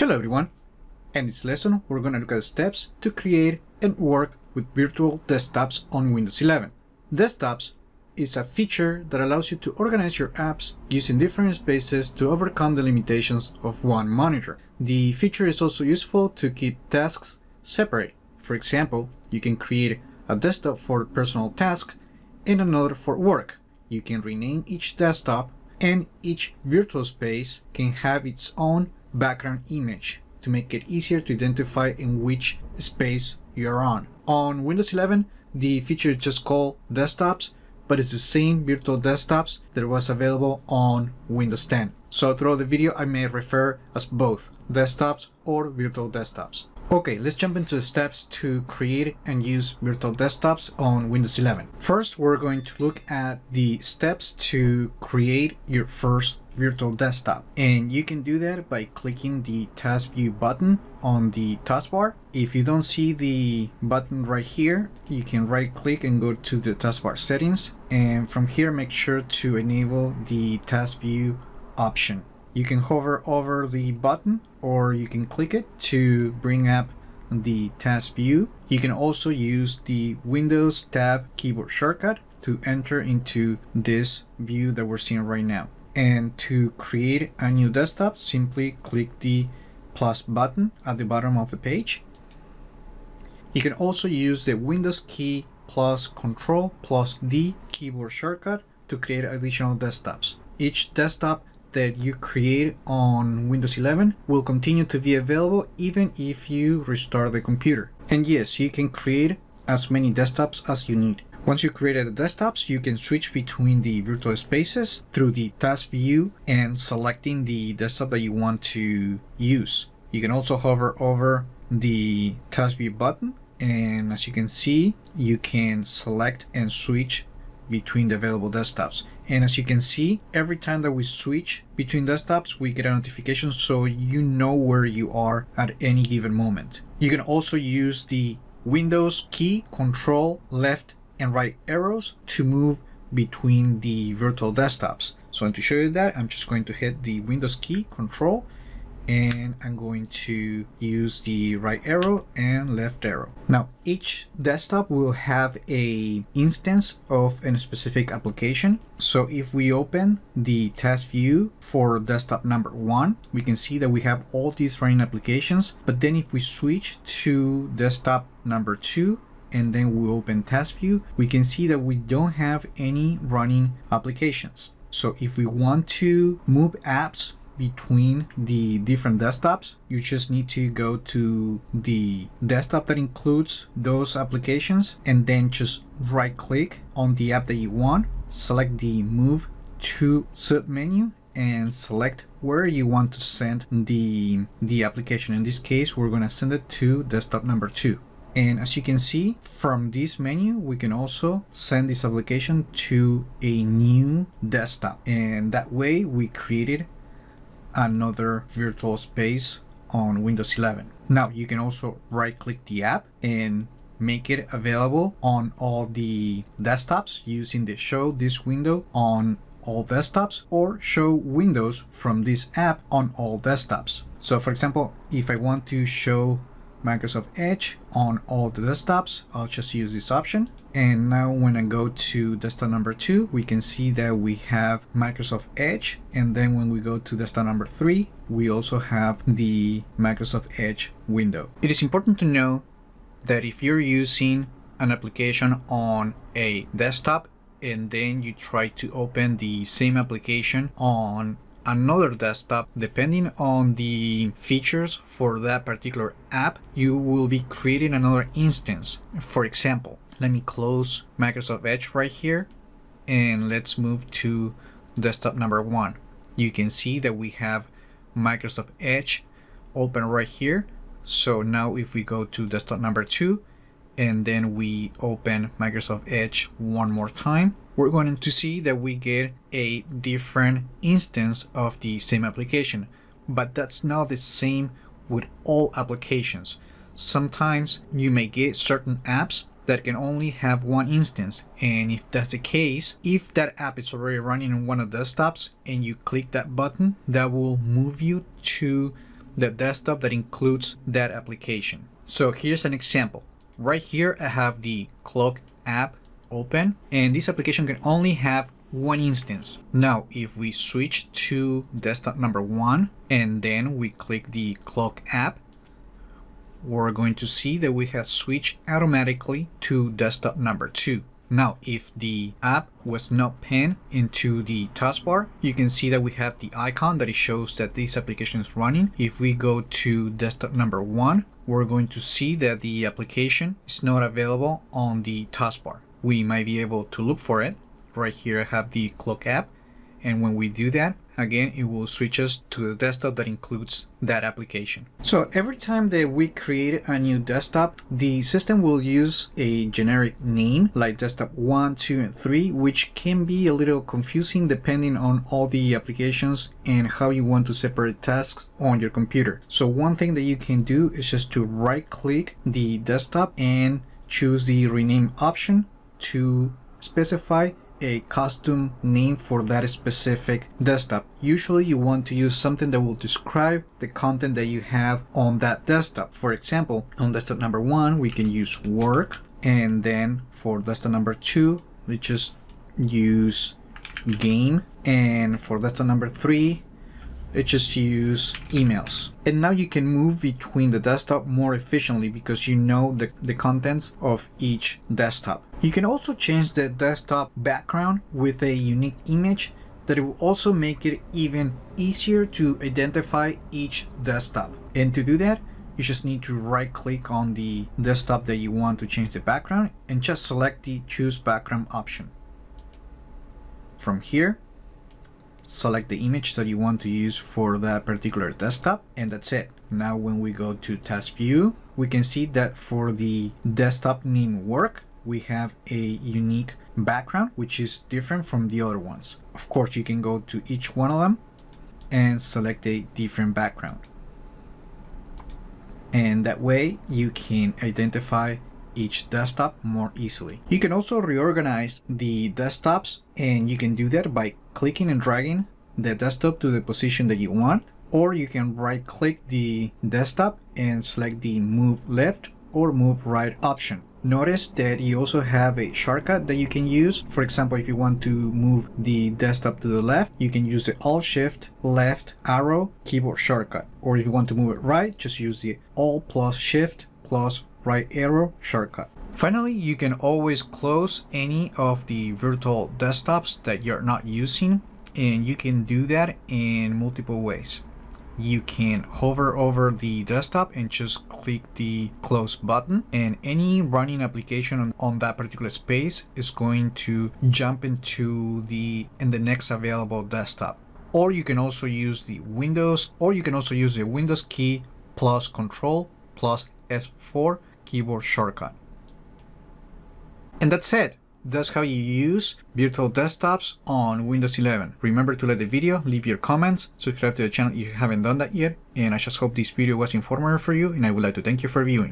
Hello everyone! In this lesson we're going to look at the steps to create and work with virtual desktops on Windows 11. Desktops is a feature that allows you to organize your apps using different spaces to overcome the limitations of one monitor. The feature is also useful to keep tasks separate. For example, you can create a desktop for personal tasks and another for work. You can rename each desktop and each virtual space can have its own background image to make it easier to identify in which space you're on. On Windows 11, the feature is just called desktops, but it's the same virtual desktops that was available on Windows 10. So throughout the video, I may refer as both desktops or virtual desktops. Okay, let's jump into the steps to create and use virtual desktops on Windows 11. First, we're going to look at the steps to create your first virtual desktop. And you can do that by clicking the task view button on the taskbar. If you don't see the button right here, you can right click and go to the taskbar settings. And from here, make sure to enable the task view option. You can hover over the button or you can click it to bring up the task view. You can also use the Windows tab keyboard shortcut to enter into this view that we're seeing right now. And to create a new desktop, simply click the plus button at the bottom of the page. You can also use the Windows key plus Control plus D keyboard shortcut to create additional desktops. Each desktop that you create on Windows 11 will continue to be available even if you restart the computer. And yes, you can create as many desktops as you need. Once you created the desktops, you can switch between the virtual spaces through the task view and selecting the desktop that you want to use. You can also hover over the task view button and as you can see, you can select and switch between the available desktops. And as you can see, every time that we switch between desktops, we get a notification so you know where you are at any given moment. You can also use the Windows key, control, left and right arrows to move between the virtual desktops. So to show you that, I'm just going to hit the Windows key, control, and I'm going to use the right arrow and left arrow. Now each desktop will have a instance of a specific application. So if we open the task view for desktop number one, we can see that we have all these running applications. But then if we switch to desktop number two, and then we open task view, we can see that we don't have any running applications. So if we want to move apps between the different desktops. You just need to go to the desktop that includes those applications and then just right click on the app that you want, select the move to submenu and select where you want to send the the application in this case we're going to send it to desktop number two and as you can see from this menu we can also send this application to a new desktop and that way we created another virtual space on Windows 11. Now you can also right click the app and make it available on all the desktops using the show this window on all desktops or show windows from this app on all desktops. So for example, if I want to show Microsoft Edge on all the desktops. I'll just use this option. And now when I go to desktop number two, we can see that we have Microsoft Edge. And then when we go to desktop number three, we also have the Microsoft Edge window. It is important to know that if you're using an application on a desktop and then you try to open the same application on another desktop depending on the features for that particular app you will be creating another instance. For example let me close Microsoft Edge right here and let's move to desktop number one. You can see that we have Microsoft Edge open right here. So now if we go to desktop number two and then we open Microsoft Edge one more time we're going to see that we get a different instance of the same application. But that's not the same with all applications. Sometimes you may get certain apps that can only have one instance and if that's the case if that app is already running on one of the desktops and you click that button that will move you to the desktop that includes that application. So here's an example. Right here, I have the clock app open and this application can only have one instance. Now, if we switch to desktop number one and then we click the clock app, we're going to see that we have switched automatically to desktop number two. Now, if the app was not pinned into the taskbar, you can see that we have the icon that it shows that this application is running. If we go to desktop number one, we're going to see that the application is not available on the taskbar. We might be able to look for it. Right here I have the clock app. And when we do that, again, it will switch us to the desktop that includes that application. So every time that we create a new desktop, the system will use a generic name like desktop 1, 2, and 3, which can be a little confusing depending on all the applications and how you want to separate tasks on your computer. So one thing that you can do is just to right click the desktop and choose the rename option to specify a custom name for that specific desktop. Usually you want to use something that will describe the content that you have on that desktop. For example, on desktop number one, we can use work. And then for desktop number two, we just use game. And for desktop number three, it just use emails. And now you can move between the desktop more efficiently because you know the, the contents of each desktop. You can also change the desktop background with a unique image that it will also make it even easier to identify each desktop. And to do that, you just need to right click on the desktop that you want to change the background and just select the choose background option. From here, select the image that you want to use for that particular desktop and that's it. Now when we go to task view, we can see that for the desktop name work, we have a unique background which is different from the other ones. Of course, you can go to each one of them and select a different background. And that way you can identify each desktop more easily. You can also reorganize the desktops and you can do that by clicking and dragging the desktop to the position that you want or you can right click the desktop and select the move left or move right option. Notice that you also have a shortcut that you can use. For example, if you want to move the desktop to the left, you can use the Alt Shift left arrow keyboard shortcut. Or if you want to move it right, just use the Alt plus Shift plus right arrow shortcut. Finally, you can always close any of the virtual desktops that you're not using and you can do that in multiple ways. You can hover over the desktop and just click the close button and any running application on, on, that particular space is going to jump into the in the next available desktop. Or you can also use the windows or you can also use the windows key plus control plus F4 keyboard shortcut and that's it that's how you use virtual desktops on Windows 11. Remember to like the video, leave your comments, subscribe to the channel if you haven't done that yet, and I just hope this video was informative for you and I would like to thank you for viewing.